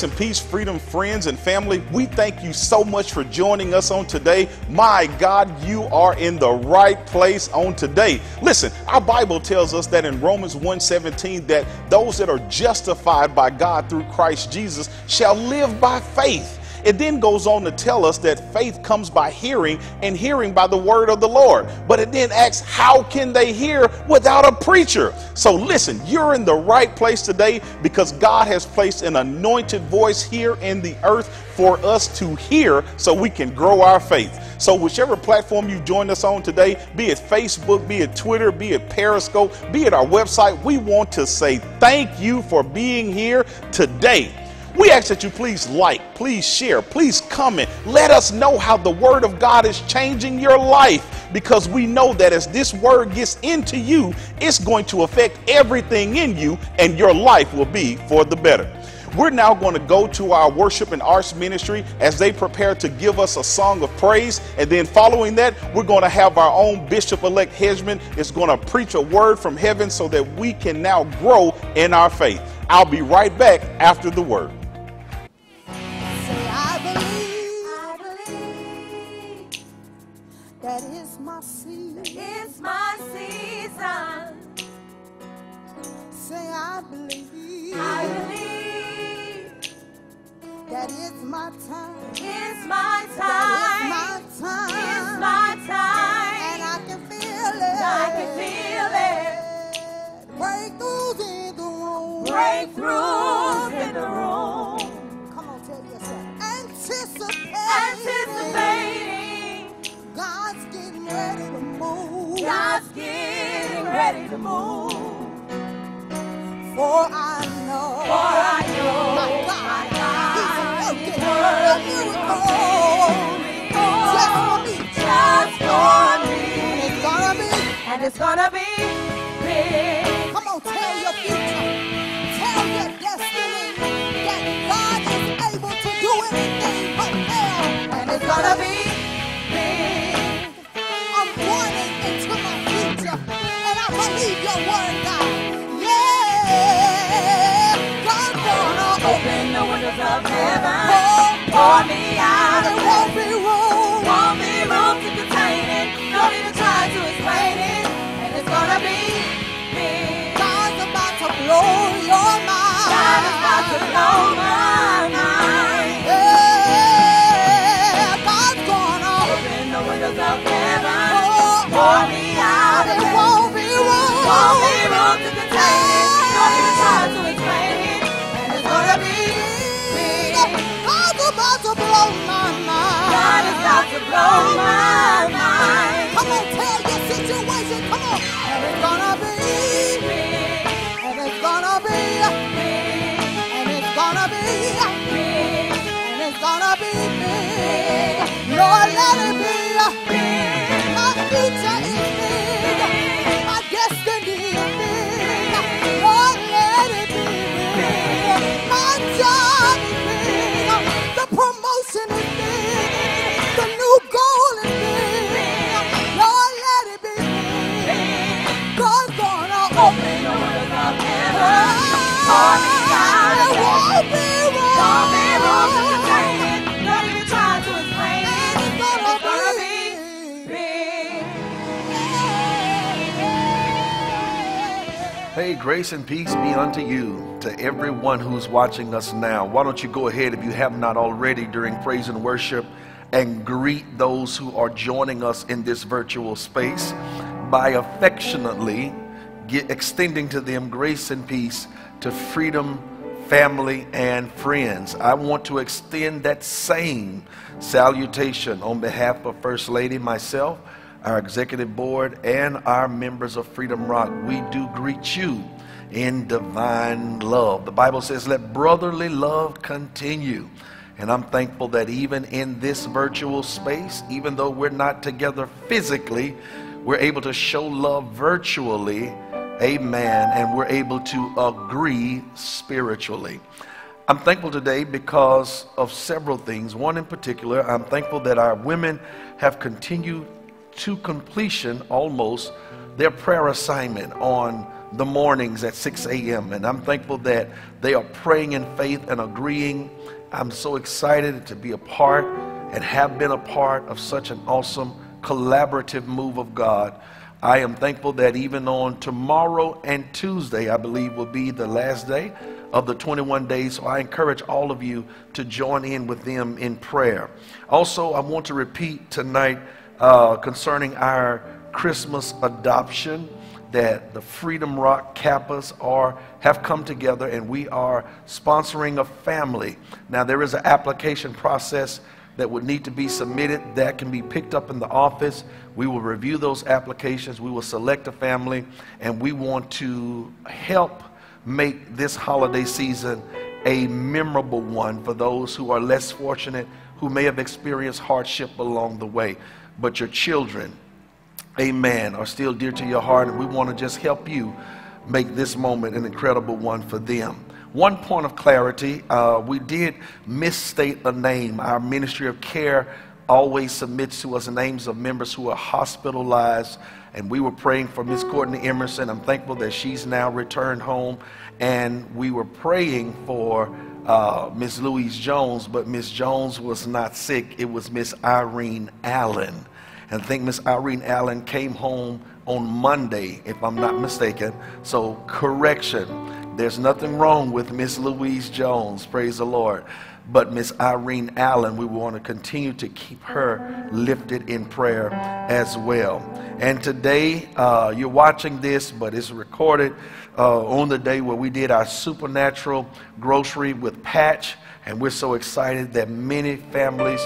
Grace and peace, freedom, friends, and family. We thank you so much for joining us on today. My God, you are in the right place on today. Listen, our Bible tells us that in Romans 1:17 that those that are justified by God through Christ Jesus shall live by faith. It then goes on to tell us that faith comes by hearing and hearing by the word of the Lord. But it then asks, how can they hear without a preacher? So listen, you're in the right place today because God has placed an anointed voice here in the earth for us to hear so we can grow our faith. So, whichever platform you joined us on today, be it Facebook, be it Twitter, be it Periscope, be it our website, we want to say thank you for being here today. We ask that you please like, please share, please comment. Let us know how the Word of God is changing your life because we know that as this Word gets into you, it's going to affect everything in you and your life will be for the better. We're now going to go to our worship and arts ministry as they prepare to give us a song of praise. And then following that, we're going to have our own Bishop elect Hedgemon is going to preach a word from heaven so that we can now grow in our faith. I'll be right back after the word. I believe. I believe. That is my time. It's my That time. is my time. It's my time. And I can feel it. I can feel it. Breakthroughs in the room. Breakthroughs in the room. Come on, tell yourself. Anticipating. Anticipating. God's getting ready to move. God's getting ready to move. For I know. For I know My God. my God He's working a miracle. Just for me. Just for me. And It's gonna be. And it's gonna be big. Come on, tell your future. Tell your destiny of Pour me out won't be room. Won't be room to contain it. Don't even try to explain it. And it's gonna be about to blow your mind. About to blow my about to blow my mind. Come on, tell your situation. Come on. And it's gonna be, Big, and it's gonna be, big, and it's gonna be, big, and it's gonna be big. Lord, let it be. My future is grace and peace be unto you, to everyone who's watching us now. Why don't you go ahead, if you have not already, during praise and worship, and greet those who are joining us in this virtual space by affectionately get, extending to them grace and peace to freedom, family, and friends. I want to extend that same salutation on behalf of First Lady, myself, our executive board, and our members of Freedom Rock. We do greet you in divine love. The Bible says, let brotherly love continue. And I'm thankful that even in this virtual space, even though we're not together physically, we're able to show love virtually. Amen. And we're able to agree spiritually. I'm thankful today because of several things. One in particular, I'm thankful that our women have continued to completion almost their prayer assignment on the mornings at 6 a.m. And I'm thankful that they are praying in faith and agreeing. I'm so excited to be a part and have been a part of such an awesome collaborative move of God. I am thankful that even on tomorrow and Tuesday, I believe will be the last day of the 21 days. So I encourage all of you to join in with them in prayer. Also, I want to repeat tonight uh, concerning our Christmas adoption that the Freedom Rock Kappas are have come together and we are sponsoring a family. Now there is an application process that would need to be submitted that can be picked up in the office. We will review those applications. We will select a family and we want to help make this holiday season a memorable one for those who are less fortunate, who may have experienced hardship along the way. But your children, amen, are still dear to your heart, and we want to just help you make this moment an incredible one for them. One point of clarity uh, we did misstate a name. Our Ministry of Care always submits to us names of members who are hospitalized. And we were praying for Miss Courtney Emerson. I'm thankful that she's now returned home. And we were praying for uh, Miss Louise Jones, but Miss Jones was not sick. It was Miss Irene Allen. And think Miss Irene Allen came home on Monday, if I'm not mistaken. So, correction. There's nothing wrong with Miss Louise Jones, praise the Lord. But Miss Irene Allen, we want to continue to keep her lifted in prayer as well. And today, uh, you're watching this, but it's recorded uh, on the day where we did our supernatural grocery with Patch. And we're so excited that many families,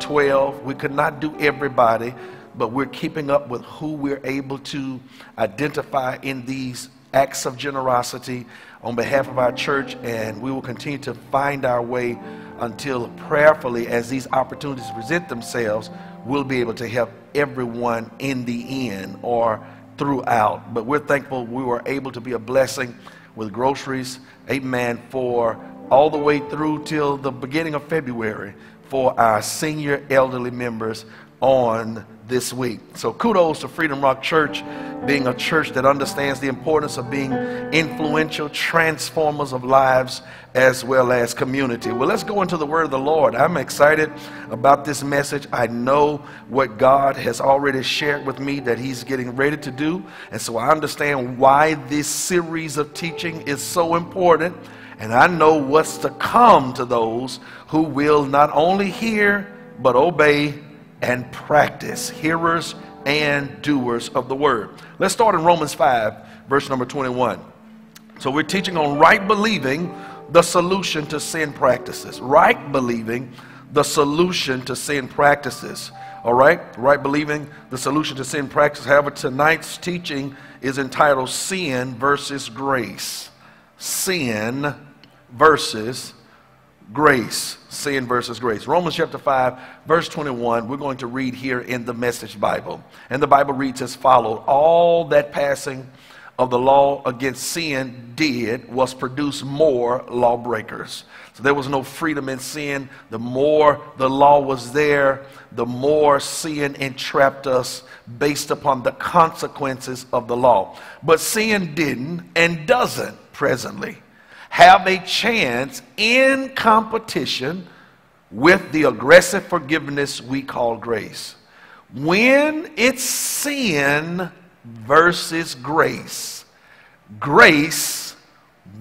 12, we could not do everybody, but we're keeping up with who we're able to identify in these acts of generosity on behalf of our church, and we will continue to find our way until prayerfully, as these opportunities present themselves, we'll be able to help everyone in the end or throughout. But we're thankful we were able to be a blessing with groceries, amen, for all the way through till the beginning of February for our senior elderly members on this week. So kudos to Freedom Rock Church being a church that understands the importance of being influential transformers of lives as well as community. Well, let's go into the word of the Lord. I'm excited about this message. I know what God has already shared with me that he's getting ready to do. And so I understand why this series of teaching is so important. And I know what's to come to those who will not only hear, but obey and practice, hearers and doers of the word. Let's start in Romans 5, verse number 21. So we're teaching on right believing, the solution to sin practices. Right believing, the solution to sin practices. All right? Right believing, the solution to sin practices. However, tonight's teaching is entitled Sin versus Grace. Sin versus grace, sin versus grace. Romans chapter 5, verse 21, we're going to read here in the Message Bible. And the Bible reads as follows All that passing of the law against sin did was produce more lawbreakers. So there was no freedom in sin. The more the law was there, the more sin entrapped us based upon the consequences of the law. But sin didn't and doesn't presently have a chance in competition with the aggressive forgiveness we call grace. When it's sin versus grace, grace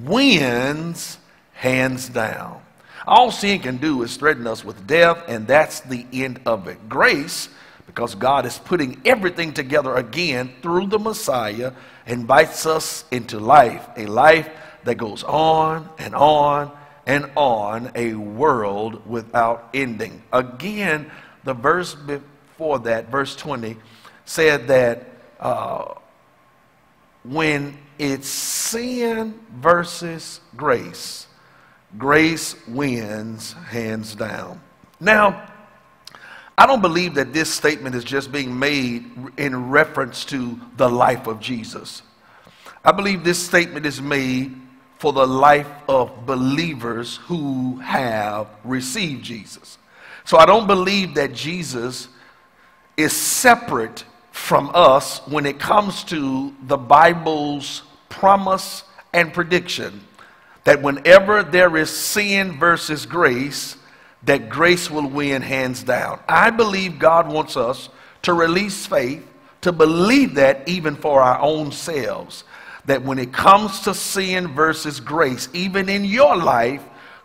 wins hands down. All sin can do is threaten us with death, and that's the end of it. Grace, because God is putting everything together again through the Messiah, invites us into life, a life that goes on and on and on, a world without ending. Again, the verse before that, verse 20, said that uh, when it's sin versus grace, grace wins hands down. Now, I don't believe that this statement is just being made in reference to the life of Jesus. I believe this statement is made for the life of believers who have received Jesus. So I don't believe that Jesus is separate from us when it comes to the Bible's promise, and prediction that whenever there is sin versus grace, that grace will win hands down. I believe God wants us to release faith, to believe that even for our own selves, that when it comes to sin versus grace, even in your life,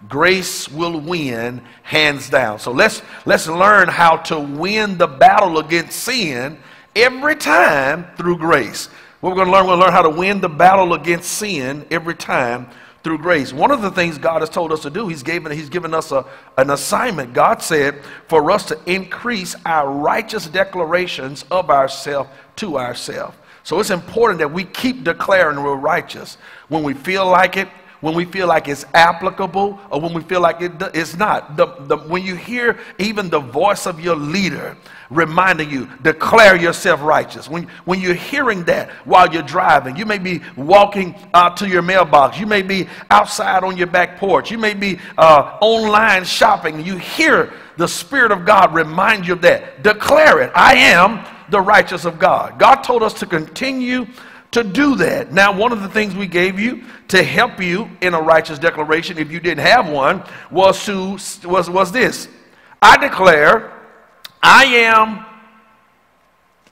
grace will win hands down. So let's let's learn how to win the battle against sin every time through grace. What We're going to learn we're going to learn how to win the battle against sin every time through grace. One of the things God has told us to do, He's given, he's given us a, an assignment. God said for us to increase our righteous declarations of ourselves to ourselves. So it's important that we keep declaring we're righteous when we feel like it, when we feel like it's applicable, or when we feel like it, it's not. The, the, when you hear even the voice of your leader reminding you, declare yourself righteous. When, when you're hearing that while you're driving, you may be walking out to your mailbox, you may be outside on your back porch, you may be uh, online shopping, you hear the Spirit of God remind you of that. Declare it. I am the righteous of God. God told us to continue to do that. Now, one of the things we gave you to help you in a righteous declaration, if you didn't have one, was to was was this. I declare, I am.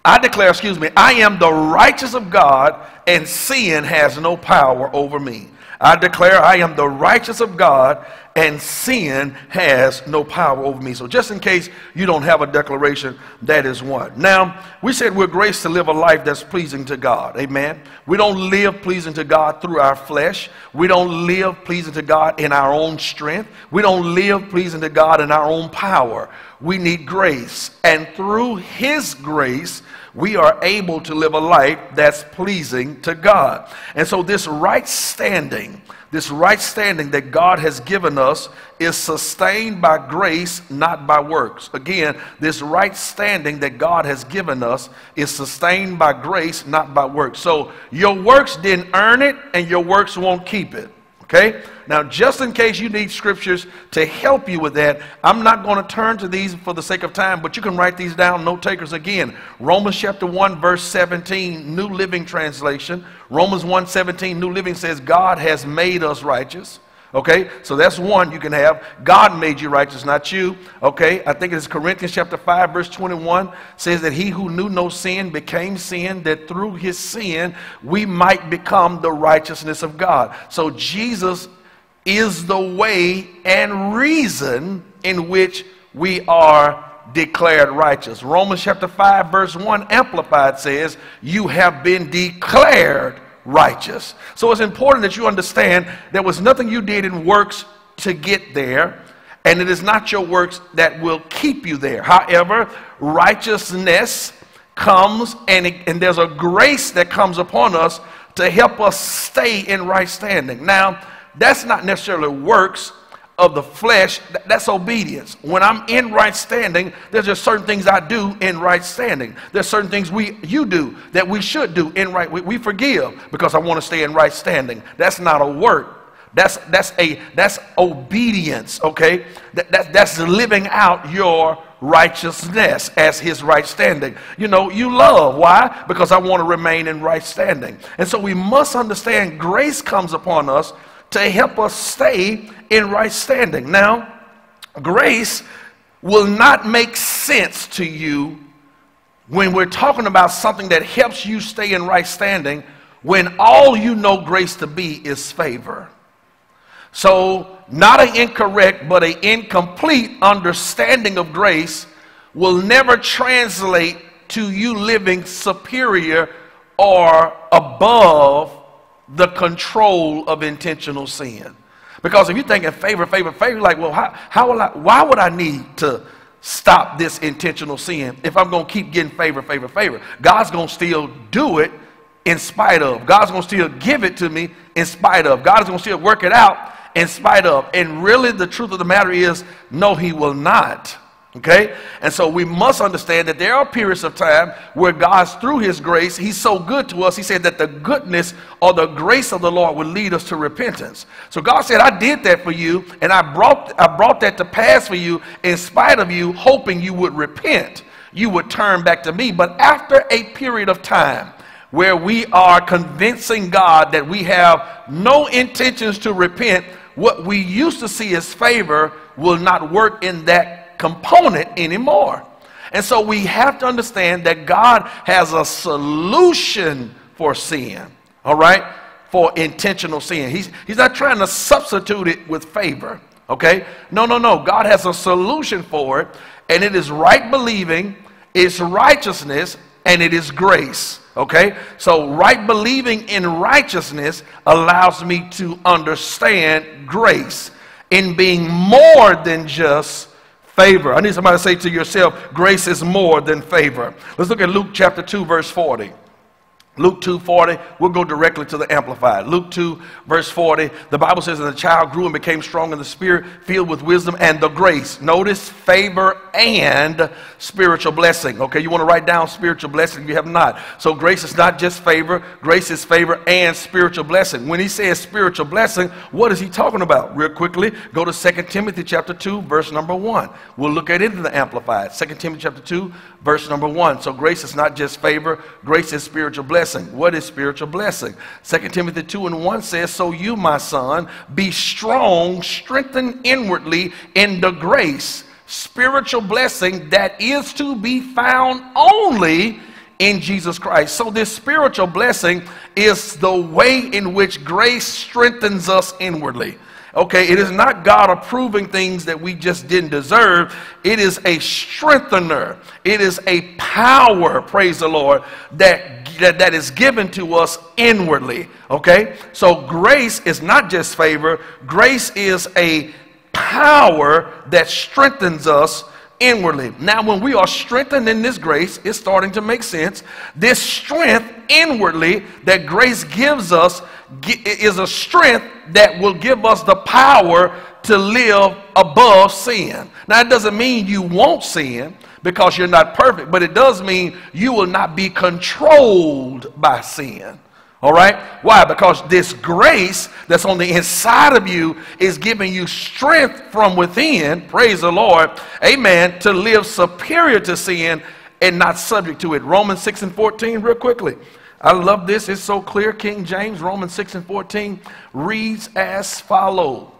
I declare, excuse me, I am the righteous of God, and sin has no power over me. I declare I am the righteous of God, and sin has no power over me. So, just in case you don't have a declaration, that is one. Now, we said we're graced to live a life that's pleasing to God. Amen. We don't live pleasing to God through our flesh. We don't live pleasing to God in our own strength. We don't live pleasing to God in our own power. We need grace. And through His grace, we are able to live a life that's pleasing to God. And so, this right standing, this right standing that God has given us is sustained by grace, not by works. Again, this right standing that God has given us is sustained by grace, not by works. So, your works didn't earn it, and your works won't keep it. Okay? Now, just in case you need scriptures to help you with that, I'm not going to turn to these for the sake of time, but you can write these down, note takers again. Romans chapter 1, verse 17, New Living Translation. Romans 1 17, New Living says, God has made us righteous. Okay, so that's one you can have. God made you righteous, not you. Okay, I think it's Corinthians chapter 5, verse 21 says that he who knew no sin became sin, that through his sin we might become the righteousness of God. So Jesus is the way and reason in which we are declared righteous. Romans chapter 5, verse 1, Amplified says, You have been declared righteous. So it's important that you understand there was nothing you did in works to get there, and it is not your works that will keep you there. However, righteousness comes, and, it, and there's a grace that comes upon us to help us stay in right standing. Now, that's not necessarily works of the flesh, that's obedience. When I'm in right standing, there's just certain things I do in right standing. There's certain things we you do that we should do in right. We, we forgive because I want to stay in right standing. That's not a work. That's that's a that's obedience. Okay, that, that that's living out your righteousness as his right standing. You know, you love. Why? Because I want to remain in right standing. And so we must understand grace comes upon us to help us stay in right standing. Now, grace will not make sense to you when we're talking about something that helps you stay in right standing when all you know grace to be is favor. So, not an incorrect, but an incomplete understanding of grace will never translate to you living superior or above the control of intentional sin. Because if you're thinking favor, favor, favor, you're like, well, how, how will I, why would I need to stop this intentional sin if I'm going to keep getting favor, favor, favor? God's going to still do it in spite of. God's going to still give it to me in spite of. God is going to still work it out in spite of. And really, the truth of the matter is, no, He will not. Okay? And so we must understand that there are periods of time where God's through his grace, he's so good to us. He said that the goodness or the grace of the Lord would lead us to repentance. So God said, I did that for you, and I brought I brought that to pass for you in spite of you, hoping you would repent. You would turn back to me. But after a period of time, where we are convincing God that we have no intentions to repent, what we used to see as favor will not work in that component anymore. And so we have to understand that God has a solution for sin, all right? For intentional sin. He's, he's not trying to substitute it with favor, okay? No, no, no. God has a solution for it, and it is right believing, it's righteousness, and it is grace. Okay? So, right believing in righteousness allows me to understand grace in being more than just favor. I need somebody to say to yourself, grace is more than favor. Let's look at Luke chapter 2, verse 40. Luke 2 40, we'll go directly to the Amplified. Luke 2, verse 40, the Bible says, And the child grew and became strong in the spirit, filled with wisdom and the grace. Notice favor and spiritual blessing. Okay, you want to write down spiritual blessing you have not. So grace is not just favor, grace is favor and spiritual blessing. When he says spiritual blessing, what is he talking about? Real quickly, go to 2 Timothy chapter 2, verse number 1. We'll look at it in the Amplified. 2 Timothy chapter 2, verse number 1. So grace is not just favor, grace is spiritual blessing blessing. What is spiritual blessing? 2 Timothy 2 and 1 says, So you, my son, be strong, strengthened inwardly in the grace, spiritual blessing that is to be found only in Jesus Christ. So, this spiritual blessing is the way in which grace strengthens us inwardly. Okay, it is not God approving things that we just didn't deserve. It is a strengthener. It is a power, praise the Lord, that, that, that is given to us inwardly. Okay, so grace is not just favor, grace is a power that strengthens us inwardly. Now, when we are strengthened in this grace, it's starting to make sense. This strength inwardly that grace gives us is a strength that will give us the power to live above sin. Now, it doesn't mean you won't sin because you're not perfect, but it does mean you will not be controlled by sin. All right? Why? Because this grace that's on the inside of you is giving you strength from within, praise the Lord, amen, to live superior to sin and not subject to it. Romans 6 and 14, real quickly. I love this. It's so clear. King James, Romans 6 and 14, reads as follow.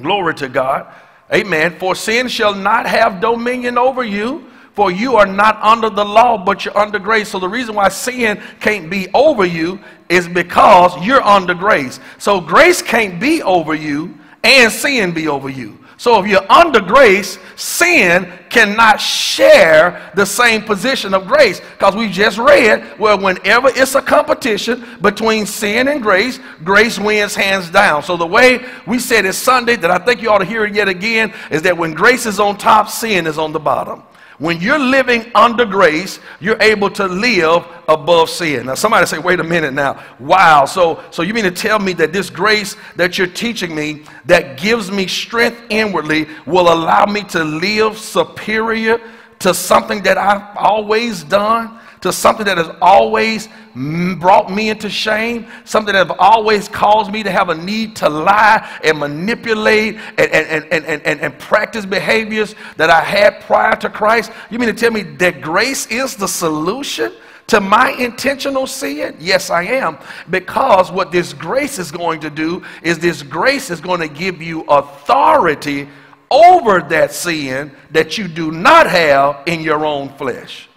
Glory to God. Amen. For sin shall not have dominion over you, for you are not under the law, but you're under grace. So the reason why sin can't be over you is because you're under grace. So grace can't be over you and sin be over you. So if you're under grace, sin cannot share the same position of grace. Because we just read, well, whenever it's a competition between sin and grace, grace wins hands down. So the way we said it Sunday, that I think you ought to hear it yet again, is that when grace is on top, sin is on the bottom. When you're living under grace, you're able to live above sin. Now, somebody say, wait a minute now. Wow. So, so you mean to tell me that this grace that you're teaching me that gives me strength inwardly will allow me to live superior to something that I've always done? To something that has always brought me into shame, something that has always caused me to have a need to lie and manipulate and, and, and, and, and, and practice behaviors that I had prior to Christ. You mean to tell me that grace is the solution? to my intentional sin? Yes, I am. Because what this grace is going to do is this grace is going to give you authority over that sin that you do not have in your own flesh.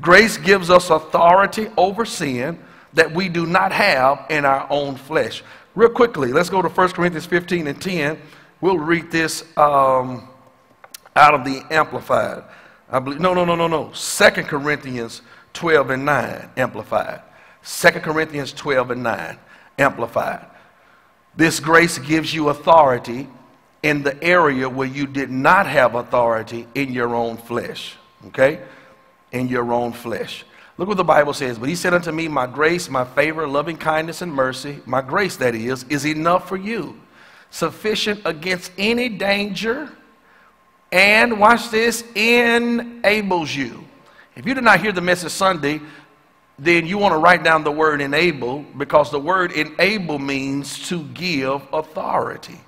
Grace gives us authority over sin that we do not have in our own flesh. Real quickly, let's go to 1 Corinthians 15 and 10. We'll read this um, out of the Amplified. I believe, no, no, no, no, no. 2 Corinthians 12 and 9, Amplified. 2 Corinthians 12 and 9, Amplified. This grace gives you authority in the area where you did not have authority in your own flesh. Okay? In your own flesh. Look what the Bible says. But he said unto me, My grace, my favor, loving kindness, and mercy, my grace that is, is enough for you, sufficient against any danger, and watch this, enables you. If you did not hear the message Sunday, then you want to write down the word enable because the word enable means to give authority.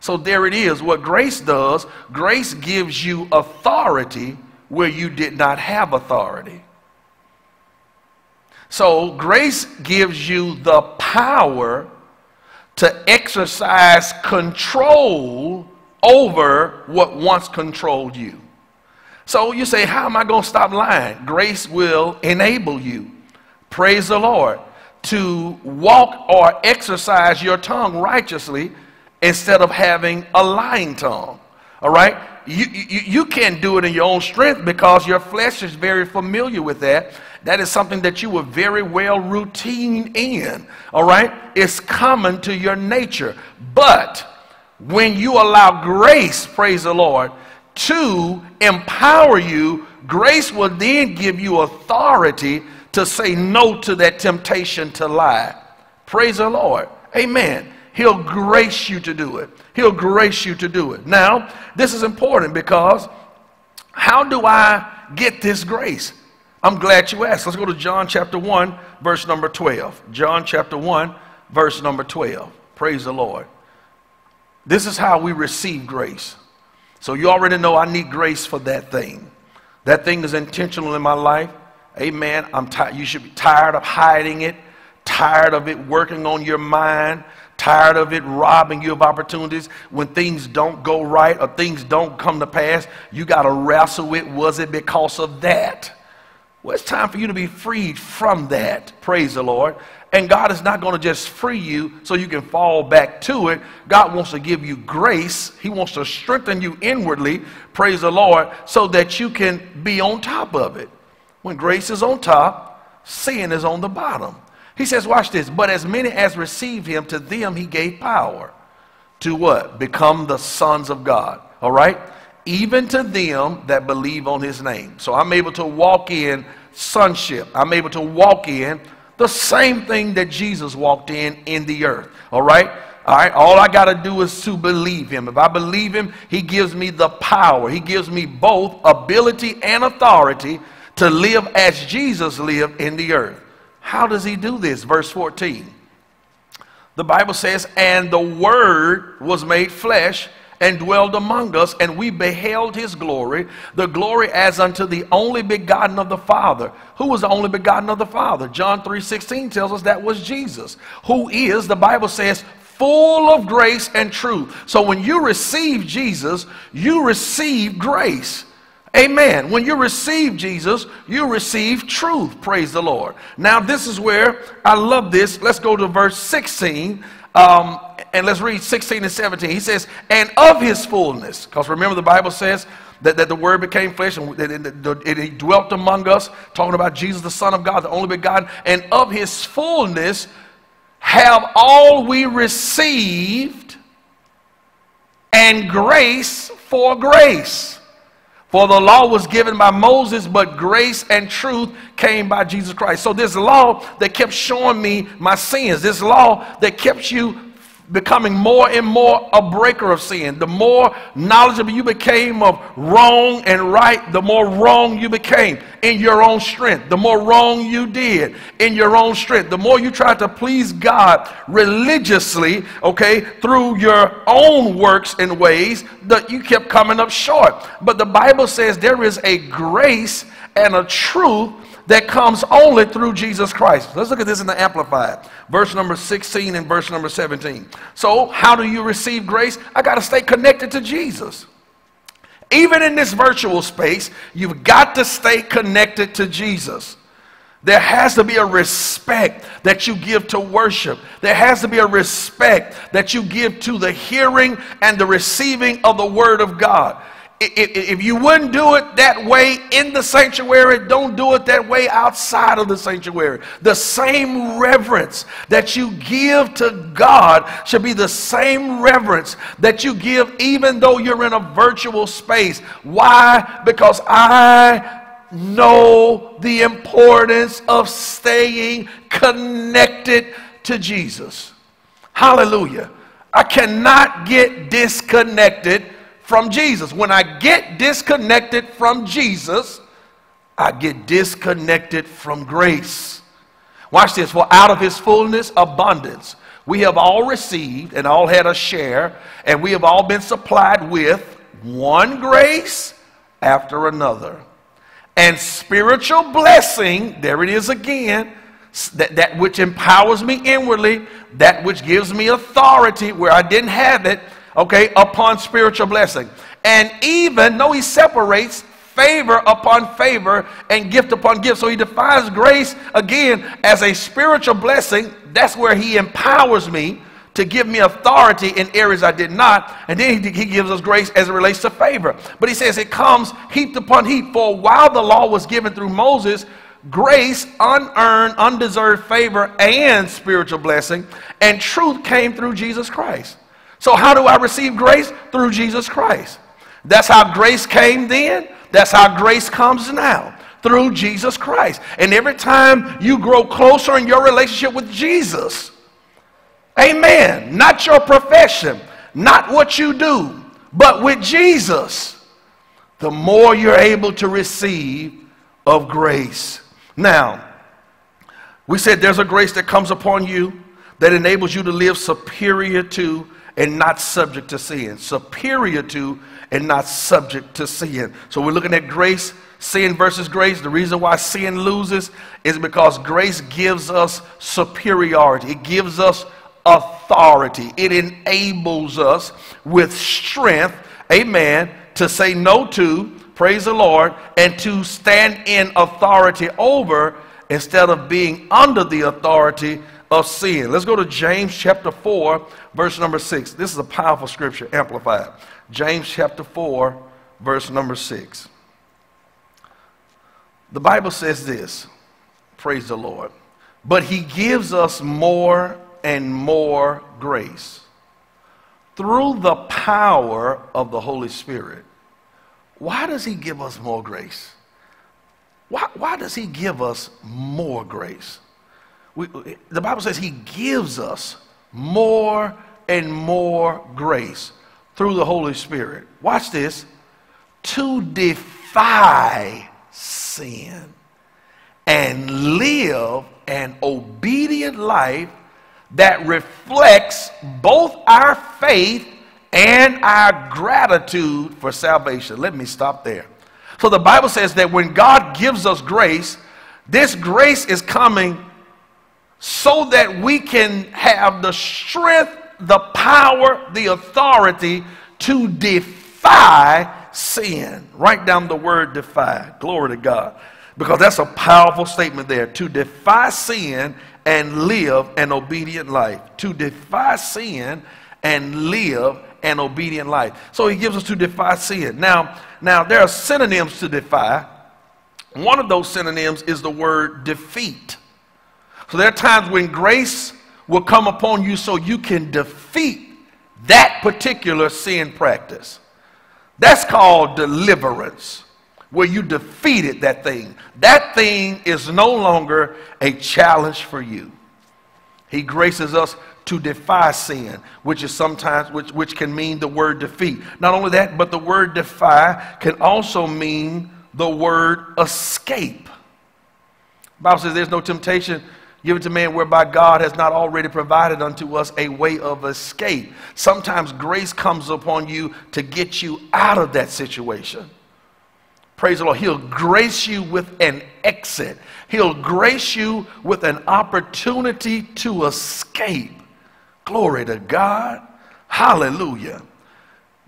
So there it is. What grace does, grace gives you authority where you did not have authority. So grace gives you the power to exercise control over what once controlled you. So you say, How am I going to stop lying? Grace will enable you. Praise the Lord. To walk or exercise your tongue righteously instead of having a lying tongue. All right? You, you, you can't do it in your own strength because your flesh is very familiar with that. That is something that you were very well routine in. All right? It's common to your nature. But when you allow grace, praise the Lord, to empower you, grace will then give you authority to say no to that temptation to lie. Praise the Lord. Amen. He'll grace you to do it. He'll grace you to do it. Now, this is important because how do I get this grace? I'm glad you asked. Let's go to John chapter 1, verse number 12. John chapter 1, verse number 12. Praise the Lord. This is how we receive grace. So you already know I need grace for that thing. That thing is intentional in my life. Amen. I'm tired. You should be tired of hiding it, tired of it working on your mind, Tired of it robbing you of opportunities when things don't go right or things don't come to pass? You got to wrestle with was it because of that? Well, it's time for you to be freed from that. Praise the Lord. And God is not going to just free you so you can fall back to it. God wants to give you grace. He wants to strengthen you inwardly, praise the Lord, so that you can be on top of it. When grace is on top, sin is on the bottom. He says, watch this. But as many as received him, to them he gave power. To what? Become the sons of God. All right? Even to them that believe on his name. So I'm able to walk in sonship. I'm able to walk in the same thing that Jesus walked in in the earth. All right? All right, all I got to do is to believe him. If I believe him, he gives me the power. He gives me both ability and authority to live as Jesus lived in the earth. How does he do this? Verse 14. The Bible says, And the Word was made flesh and dwelled among us, and we beheld his glory, the glory as unto the only begotten of the Father. Who was the only begotten of the Father? John 3:16 tells us that was Jesus, who is, the Bible says, full of grace and truth. So when you receive Jesus, you receive grace. Amen. When you receive Jesus, you receive truth. Praise the Lord. Now, this is where I love this. Let's go to verse 16. Um, and let's read 16 and 17. He says, And of his fullness, because remember the Bible says that, that the word became flesh and it, it, it dwelt among us, talking about Jesus, the Son of God, the only begotten, and of his fullness have all we received, and grace for grace. For the law was given by Moses, but grace and truth came by Jesus Christ. So this law that kept showing me my sins, this law that kept you becoming more and more a breaker of sin. The more knowledgeable you became of wrong and right, the more wrong you became in your own strength. The more wrong you did in your own strength. The more you tried to please God religiously, okay, through your own works and ways, that you kept coming up short. But the Bible says there is a grace and a truth that comes only through Jesus Christ. Let's look at this in the Amplified, verse number 16 and verse number 17. So, how do you receive grace? I got to stay connected to Jesus. Even in this virtual space, you've got to stay connected to Jesus. There has to be a respect that you give to worship. There has to be a respect that you give to the hearing and the receiving of the Word of God if you wouldn't do it that way in the sanctuary, don't do it that way outside of the sanctuary. The same reverence that you give to God should be the same reverence that you give even though you're in a virtual space. Why? Because I know the importance of staying connected to Jesus. Hallelujah. I cannot get disconnected from Jesus. When I get disconnected from Jesus, I get disconnected from grace. Watch this. For out of his fullness, abundance, we have all received and all had a share, and we have all been supplied with one grace after another. And spiritual blessing, there it is again, that, that which empowers me inwardly, that which gives me authority where I didn't have it, okay, upon spiritual blessing. And even though he separates favor upon favor and gift upon gift. So he defines grace again as a spiritual blessing. That's where he empowers me to give me authority in areas I did not. And then he, he gives us grace as it relates to favor. But he says it comes heaped upon heap. For while the law was given through Moses, grace, unearned, undeserved favor, and spiritual blessing, and truth came through Jesus Christ. So, how do I receive grace? Through Jesus Christ. That's how grace came then. That's how grace comes now. Through Jesus Christ. And every time you grow closer in your relationship with Jesus, amen, not your profession, not what you do, but with Jesus, the more you're able to receive of grace. Now, we said there's a grace that comes upon you that enables you to live superior to and not subject to sin. Superior to and not subject to sin. So we're looking at grace, sin versus grace. The reason why sin loses is because grace gives us superiority, it gives us authority, it enables us with strength, amen, to say no to, praise the Lord, and to stand in authority over instead of being under the authority of sin. Let's go to James chapter 4, verse number 6. This is a powerful scripture, amplified. James chapter 4, verse number 6. The Bible says this praise the Lord. But he gives us more and more grace through the power of the Holy Spirit. Why does he give us more grace? Why, why does he give us more grace? We, the Bible says he gives us more and more grace through the Holy Spirit. Watch this to defy sin and live an obedient life that reflects both our faith and our gratitude for salvation. Let me stop there. So the Bible says that when God gives us grace, this grace is coming so that we can have the strength, the power, the authority to defy sin. Write down the word defy. Glory to God. Because that's a powerful statement there. To defy sin and live an obedient life. To defy sin and live an obedient life. So he gives us to defy sin. Now, now there are synonyms to defy. One of those synonyms is the word defeat. So there are times when grace will come upon you so you can defeat that particular sin practice. That's called deliverance, where you defeated that thing. That thing is no longer a challenge for you. He graces us to defy sin, which is sometimes which, which can mean the word defeat. Not only that, but the word defy can also mean the word escape. The Bible says there's no temptation given to man whereby God has not already provided unto us a way of escape. Sometimes grace comes upon you to get you out of that situation. Praise the Lord. He'll grace you with an exit. He'll grace you with an opportunity to escape. Glory to God. Hallelujah.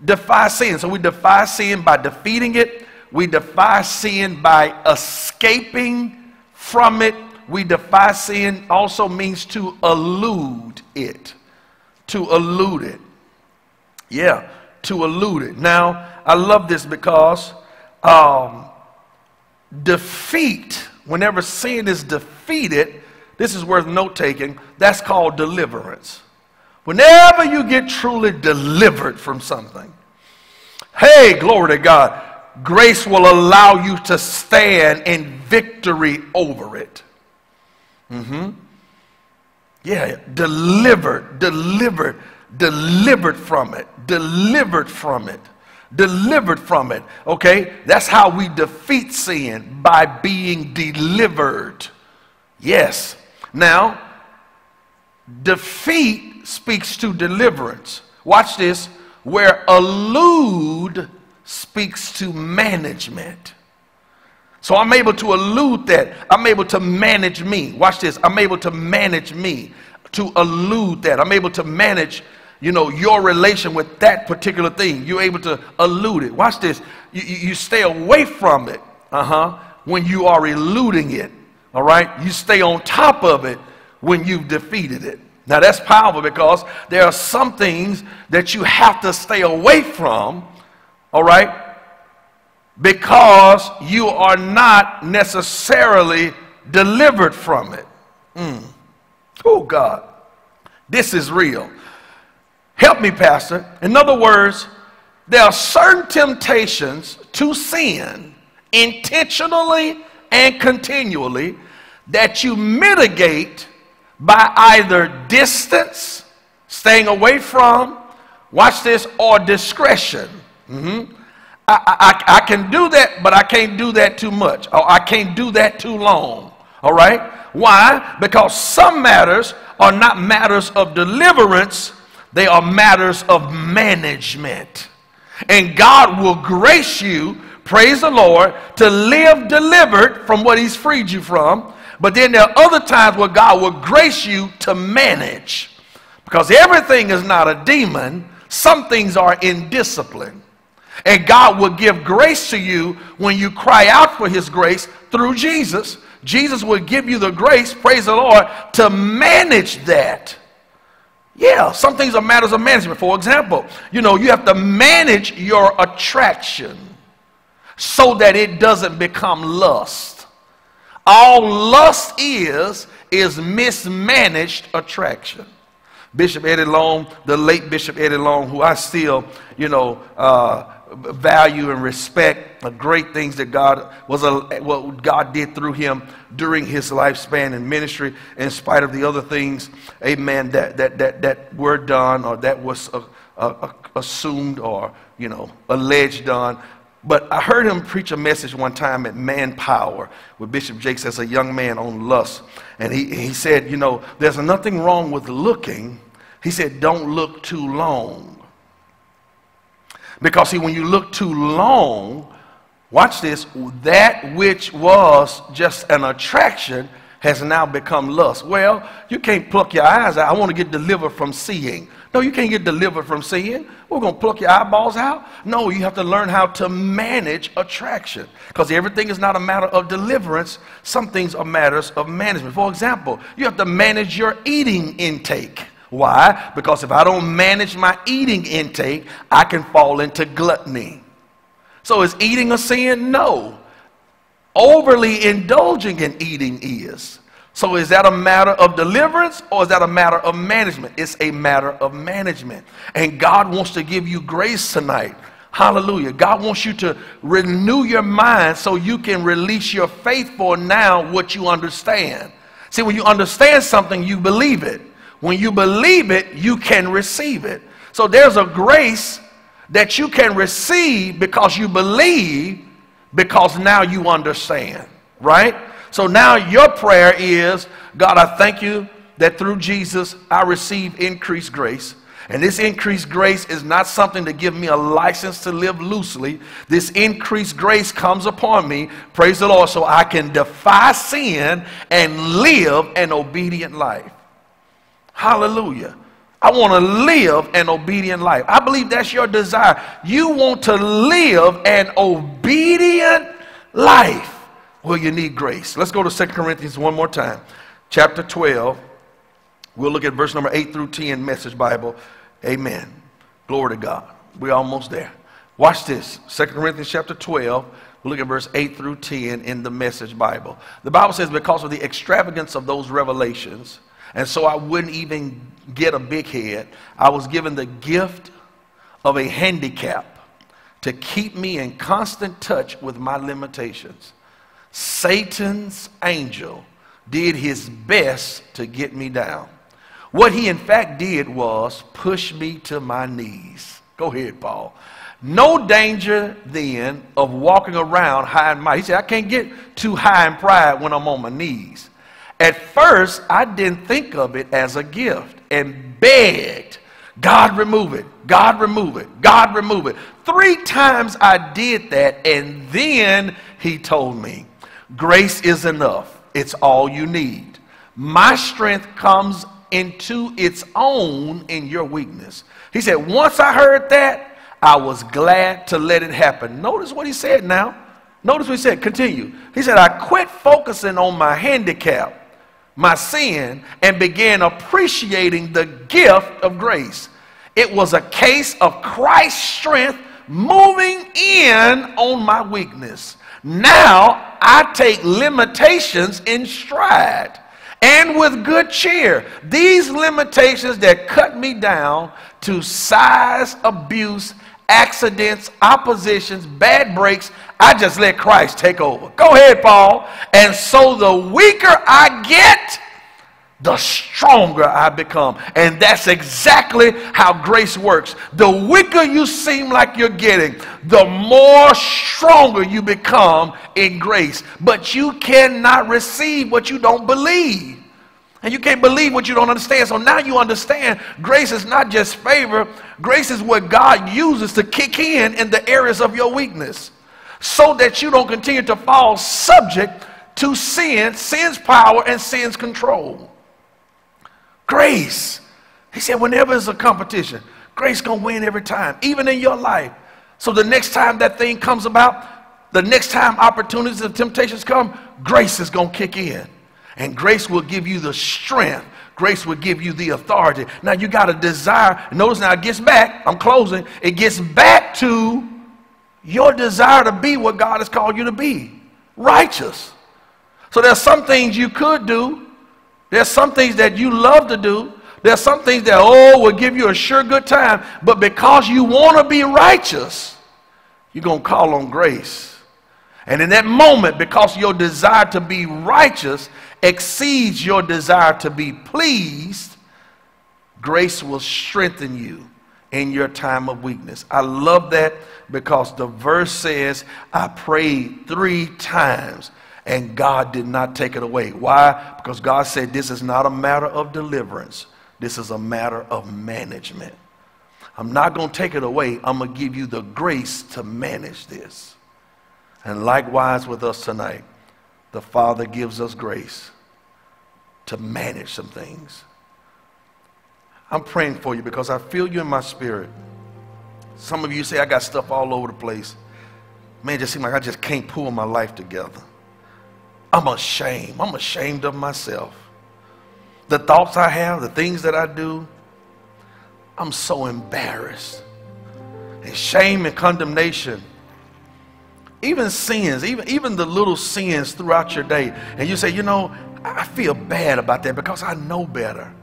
Defy sin. So we defy sin by defeating it. We defy sin by escaping from it. We defy sin also means to elude it. To elude it. Yeah, to elude it. Now, I love this because um, defeat, whenever sin is defeated, this is worth note taking, that's called deliverance. Whenever you get truly delivered from something, hey, glory to God, grace will allow you to stand in victory over it. Mm-hmm. Yeah, delivered, delivered, delivered from it, delivered from it, delivered from it. Okay, that's how we defeat sin by being delivered. Yes. Now, defeat speaks to deliverance. Watch this, where elude speaks to management. So I'm able to elude that. I'm able to manage me. Watch this. I'm able to manage me, to elude that. I'm able to manage, you know, your relation with that particular thing. You're able to elude it. Watch this. You, you, stay away from it, uh huh, when you are eluding it. All right? You stay on top of it when you've defeated it. Now that's powerful because there are some things that you have to stay away from, all right? Because you are not necessarily delivered from it. Mm. Oh, God. This is real. Help me, Pastor. In other words, there are certain temptations to sin intentionally and continually that you mitigate by either distance, staying away from, watch this, or discretion. Mm-hmm. I, I, I can do that, but I can't do that too much. Or I can't do that too long. All right? Why? Because some matters are not matters of deliverance, they are matters of management. And God will grace you, praise the Lord, to live delivered from what He's freed you from but then there are other times where God will grace you to manage. Because everything is not a demon, some things are in discipline. And God will give grace to you when you cry out for His grace through Jesus. Jesus will give you the grace, praise the Lord, to manage that. Yeah, some things are matters of management. For example, you know, you have to manage your attraction so that it doesn't become lust. All lust is, is mismanaged attraction. Bishop Eddie Long, the late Bishop Eddie Long, who I still, you know, uh, value and respect the great things that God was a, what God did through him during his lifespan and ministry, in spite of the other things, amen, that that that that were done or that was uh, uh, assumed or you know alleged done. But I heard him preach a message one time at Manpower with Bishop Jakes as a young man on lust. And he, he said, You know, there's nothing wrong with looking. He said, Don't look too long. Because, see, when you look too long, watch this, that which was just an attraction has now become lust. Well, you can't pluck your eyes out. I want to get delivered from seeing. No, you can't get delivered from seeing. We're going to pluck your eyeballs out. No, you have to learn how to manage attraction because everything is not a matter of deliverance. Some things are matters of management. For example, you have to manage your eating intake. Why? Because if I don't manage my eating intake, I can fall into gluttony. So is eating a sin? No overly indulging in eating is. So is that a matter of deliverance or is that a matter of management? It's a matter of management. And God wants to give you grace tonight. Hallelujah. God wants you to renew your mind so you can release your faith for now what you understand. See, when you understand something, you believe it. When you believe it, you can receive it. So there's a grace that you can receive because you believe because now you understand, right? So now your prayer is God, I thank you that through Jesus I receive increased grace. And this increased grace is not something to give me a license to live loosely. This increased grace comes upon me, praise the Lord, so I can defy sin and live an obedient life. Hallelujah. I want to live an obedient life. I believe that's your desire. You want to live an obedient life. Well, you need grace. Let's go to 2 Corinthians one more time. Chapter 12. We'll look at verse number 8 through 10, Message Bible. Amen. Glory to God. We're almost there. Watch this. 2 Corinthians chapter 12. We'll look at verse 8 through 10 in the Message Bible. The Bible says, because of the extravagance of those revelations, and so I wouldn't even get a big head. I was given the gift of a handicap to keep me in constant touch with my limitations. Satan's angel did his best to get me down. What he in fact did was push me to my knees. Go ahead, Paul. No danger then of walking around high and mighty. He said, I can't get too high in pride when I'm on my knees. At first, I didn't think of it as a gift and begged, God remove it, God remove it, God remove it. Three times I did that, and then he told me, Grace is enough, it's all you need. My strength comes into its own in your weakness. He said, Once I heard that, I was glad to let it happen. Notice what he said now. Notice what he said. Continue. He said, I quit focusing on my handicap, my sin, and began appreciating the gift of grace. It was a case of Christ's strength moving in on my weakness. Now I take limitations in stride and with good cheer. These limitations that cut me down to size, abuse, accidents, oppositions, bad breaks, I just let Christ take over. Go ahead, Paul. And so the weaker I get, the stronger I become. And that's exactly how grace works. The weaker you seem like you're getting, the more stronger you become in grace. But you cannot receive what you don't believe. And you can't believe what you don't understand. So now you understand grace is not just favor, grace is what God uses to kick in in the areas of your weakness so that you don't continue to fall subject to sin, sin's power, and sin's control. Grace. He said, whenever there's a competition, grace gonna win every time, even in your life. So the next time that thing comes about, the next time opportunities and temptations come, grace is gonna kick in. And grace will give you the strength. Grace will give you the authority. Now you got a desire. Notice now it gets back. I'm closing. It gets back to your desire to be what God has called you to be. Righteous. So there's some things you could do there's some things that you love to do. There's some things that, oh, will give you a sure good time. But because you want to be righteous, you're going to call on grace. And in that moment, because your desire to be righteous exceeds your desire to be pleased, grace will strengthen you in your time of weakness. I love that because the verse says, I prayed three times and God did not take it away. Why? Because God said this is not a matter of deliverance, this is a matter of management. I'm not going to take it away. I'm going to give you the grace to manage this. And likewise with us tonight, the Father gives us grace to manage some things. I'm praying for you because I feel you in my spirit. Some of you say, I got stuff all over the place. Man, it just seems like I just can't pull my life together. I'm ashamed. I'm ashamed of myself. The thoughts I have, the things that I do, I'm so embarrassed. And shame and condemnation. Even sins, even, even the little sins throughout your day. And you say, you know, I feel bad about that because I know better.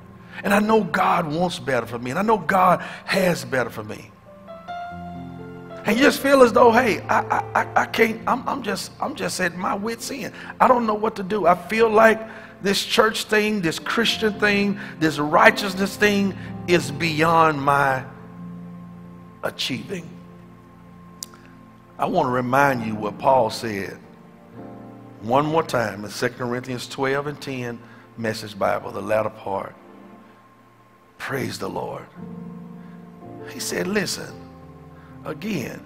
And I know God wants better for me. And I know God has better for me and you just feel as though, hey, I, I, I can't, I'm, I'm just, I'm just at my wit's end. I don't know what to do. I feel like this church thing, this Christian thing, this righteousness thing is beyond my achieving. I want to remind you what Paul said one more time in 2 Corinthians 12 and 10, Message Bible, the latter part. Praise the Lord. He said, listen, again,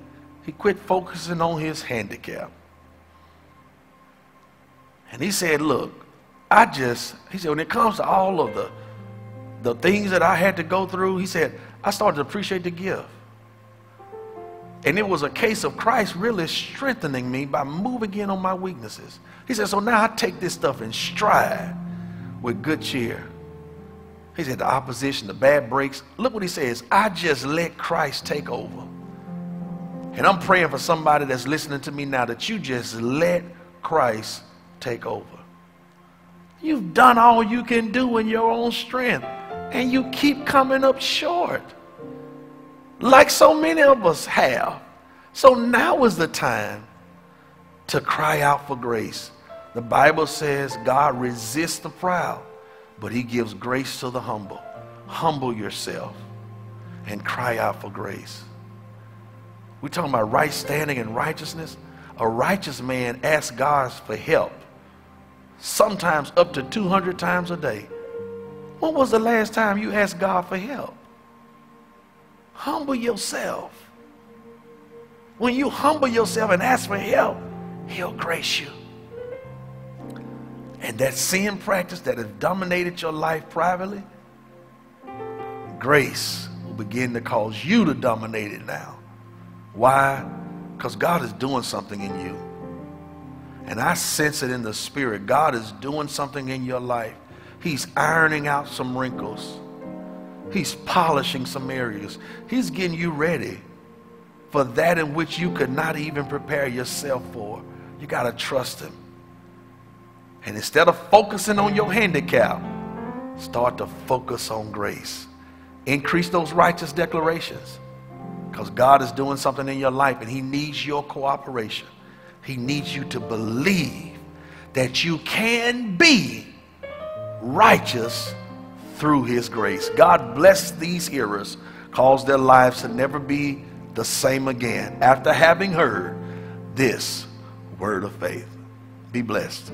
he quit focusing on his handicap. And he said, Look, I just, he said, when it comes to all of the, the things that I had to go through, he said, I started to appreciate the gift. And it was a case of Christ really strengthening me by moving in on my weaknesses. He said, So now I take this stuff in stride with good cheer. He said, The opposition, the bad breaks. Look what he says I just let Christ take over. And I'm praying for somebody that's listening to me now that you just let Christ take over. You've done all you can do in your own strength, and you keep coming up short, like so many of us have. So now is the time to cry out for grace. The Bible says God resists the proud, but he gives grace to the humble. Humble yourself and cry out for grace. We're talking about right standing and righteousness. A righteous man asks God for help, sometimes up to 200 times a day. When was the last time you asked God for help? Humble yourself. When you humble yourself and ask for help, He'll grace you. And that sin practice that has dominated your life privately, grace will begin to cause you to dominate it now. Why? Because God is doing something in you. And I sense it in the spirit. God is doing something in your life. He's ironing out some wrinkles. He's polishing some areas. He's getting you ready for that in which you could not even prepare yourself for. You got to trust Him. And instead of focusing on your handicap, start to focus on grace. Increase those righteous declarations because God is doing something in your life and He needs your cooperation. He needs you to believe that you can be righteous through His grace. God bless these hearers, cause their lives to never be the same again after having heard this word of faith. Be blessed.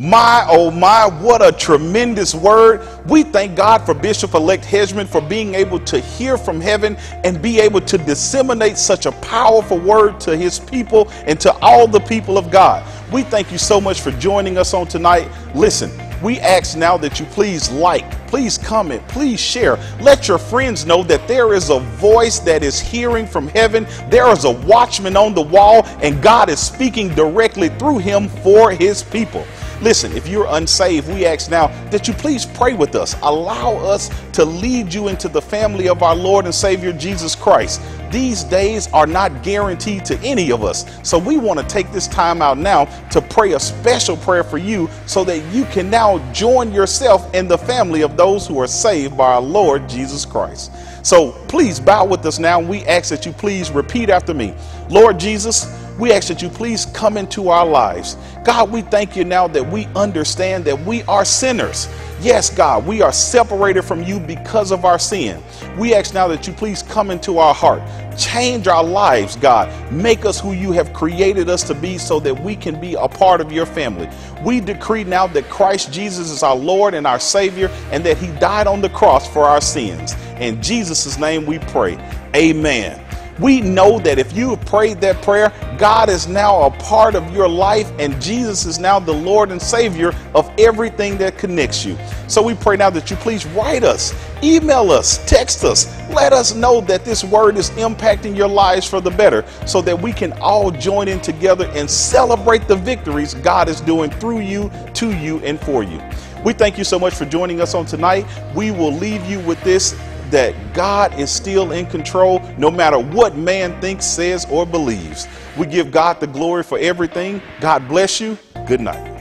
My, oh my, what a tremendous word. We thank God for Bishop elect Hedgemon for being able to hear from heaven and be able to disseminate such a powerful word to his people and to all the people of God. We thank you so much for joining us on tonight. Listen, we ask now that you please like, please comment, please share. Let your friends know that there is a voice that is hearing from heaven. There is a watchman on the wall, and God is speaking directly through him for his people. Listen, if you're unsaved, we ask now that you please pray with us. Allow us to lead you into the family of our Lord and Savior Jesus Christ. These days are not guaranteed to any of us. So we want to take this time out now to pray a special prayer for you so that you can now join yourself in the family of those who are saved by our Lord Jesus Christ. So please bow with us now. We ask that you please repeat after me. Lord Jesus, we ask that you please come into our lives. God, we thank you now that we understand that we are sinners. Yes, God, we are separated from you because of our sin. We ask now that you please come into our heart. Change our lives, God. Make us who you have created us to be so that we can be a part of your family. We decree now that Christ Jesus is our Lord and our Savior and that he died on the cross for our sins. In Jesus' name we pray. Amen. We know that if you have prayed that prayer, God is now a part of your life, and Jesus is now the Lord and Savior of everything that connects you. So we pray now that you please write us, email us, text us, let us know that this word is impacting your lives for the better so that we can all join in together and celebrate the victories God is doing through you, to you, and for you. We thank you so much for joining us on tonight. We will leave you with this that God is still in control no matter what man thinks, says, or believes. We give God the glory for everything. God bless you. Good night.